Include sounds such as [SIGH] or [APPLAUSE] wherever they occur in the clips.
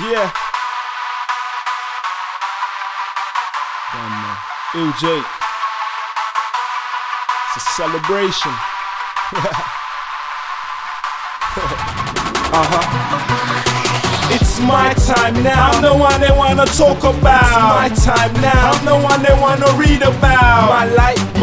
Yeah. Damn, man. Jake. It's a celebration. [LAUGHS] uh huh. It's my time now. I'm the one they wanna talk about. It's my time now. I'm the one they wanna read about. My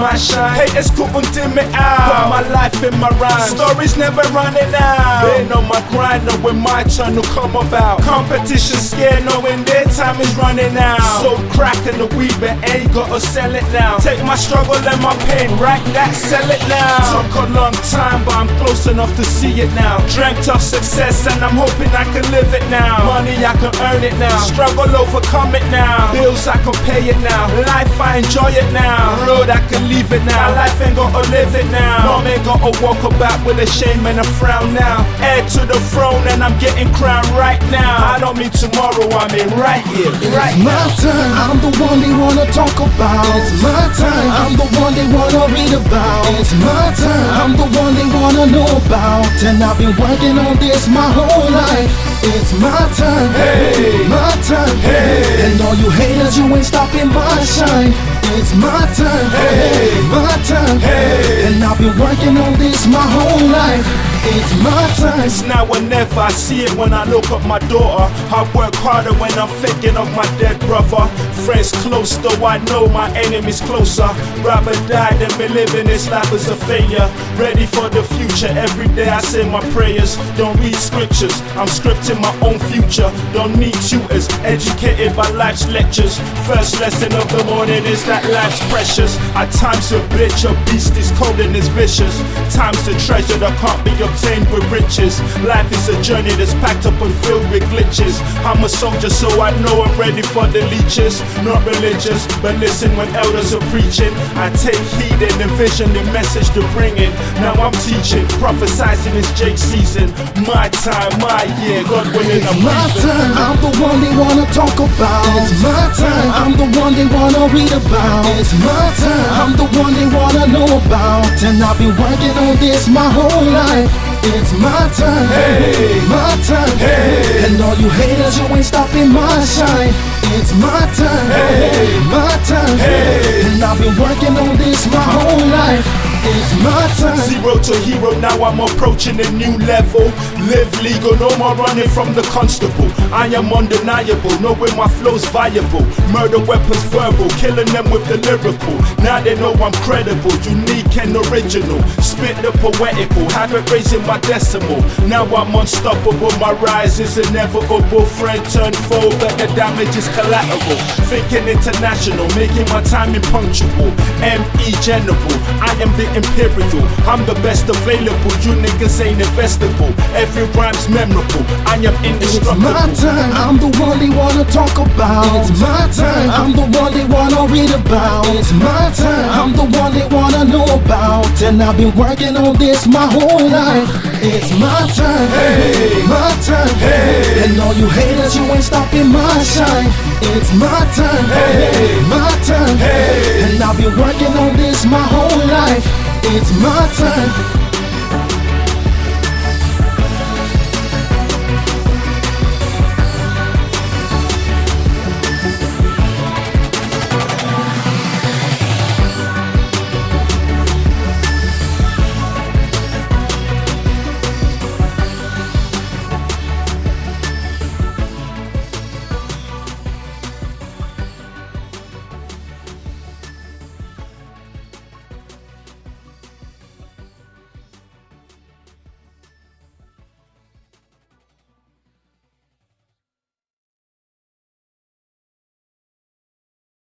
my shine. Haters couldn't dim it out. Put my life in my rhyme. Stories never running out. Been on my grind, knowing my turn will come about. Competition scared, knowing their time is running out. So cracking the weed, but ain't gotta sell it now. Take my struggle and my pain, right? That sell it now. Took a long time, but I'm close enough to see it now. Dreamt of success, and I'm hoping I can live it now. Money, I can earn it now. Struggle, overcome it now. Bills, I can pay it now. Life, I enjoy it now. Road, I can leave it now. Life ain't gotta live it now. Mom ain't gotta walk about with a shame and a frown now. Heir to the throne, and I'm getting crowned right now. I don't mean tomorrow, I mean right here, right It's my now. time, I'm the one they wanna talk about. It's my time, I'm the one they wanna read about. It's my time, I'm the one they wanna know about. And I've been working on this my whole life. It's my time, Hey. my time, Hey. And all you haters, you ain't stopping my shine. It's my time, Hey. my time, Hey. And I've been working on this my whole life. It's my time. It's now or never. I see it when I look at my daughter. I work harder when I'm thinking of my dead brother. Friends close, though I know my enemy's closer. Rather die than be living this life as a failure. Ready for the future. Every day I say my prayers. Don't read scriptures. I'm scripting my own future. Don't need tutors. Educated by life's lectures. First lesson of the morning is that life's precious. At times a bitch, a beast is cold and is vicious. Time's a treasure that can't be obtained with riches. Life is a journey that's packed up and filled with glitches. I'm a soldier, so I know I'm ready for the leeches. Not religious, but listen when elders are preaching. I take heed in the vision, the message they're bringing. Now I'm teaching, prophesizing it's Jake season. My time, my year, God willing, I'm my time, I'm the one they wanna talk about. It's my time, I'm the one they wanna read about. It's my time, I'm the one they wanna know about. And I've been working on this my whole life. It's my time, Hey. my time, Hey. and all you haters, you ain't stopping my shine. It's my time, Hey. my time, Hey. and I've been working on this my whole life. It's my. Zero to hero, now I'm approaching a new level. Live legal, no more running from the constable. I am undeniable, knowing my flow's viable. Murder weapons verbal, killing them with the lyrical. Now they know I'm credible, unique and original. Spit the poetical, have it raising my decimal. Now I'm unstoppable, my rise is inevitable. Friend turned foe, but the damage is collateral. Thinking international, making my timing punctual. ME General, I am the imperial. I'm the best available, you niggas ain't investable. Every rhyme's memorable, I am It's indestructible. my time, I'm the one they wanna talk about. It's my time, I'm the one they wanna read about. It's my time, I'm the one they wanna know about. And I've been working on this my whole life. It's my time, Hey. my time, Hey. and all you haters, you ain't stopping my shine. It's my time, Hey. my time, Hey. and I've been working on this my whole life. It's my time.